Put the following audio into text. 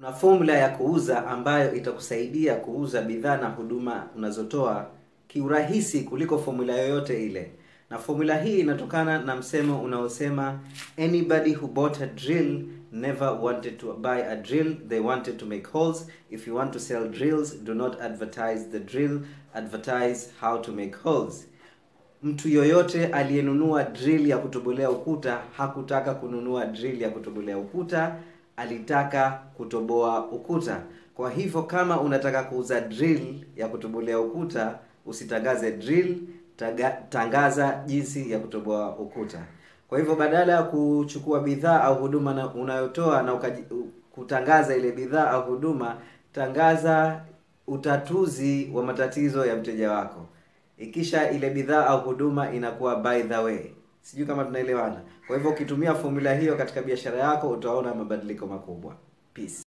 Kuna formula ya kuuza ambayo itakusaidia kuuza bidhaa na huduma unazotoa kiurahisi kuliko formula yoyote ile. Na formula hii inatokana na msemo unaosema anybody who bought a drill never wanted to buy a drill, they wanted to make holes. If you want to sell drills, do not advertise the drill, advertise how to make holes. Mtu yoyote aliyenunua drill ya kutobolea ukuta hakutaka kununua drill ya kutobolea ukuta, alitaka kutoboa ukuta. Kwa hivyo kama unataka kuuza drill ya kutobolea ukuta, usitangaze drill, taga, tangaza jinsi ya kutoboa ukuta. Kwa hivyo badala ya kuchukua bidhaa au huduma na unayotoa na ukaji, kutangaza ile bidhaa au huduma, tangaza utatuzi wa matatizo ya mteja wako. Ikisha ile bidhaa au huduma inakuwa by the way. Sijui kama tunaelewana. Kwa hivyo ukitumia formula hiyo katika biashara yako utaona mabadiliko makubwa. Peace.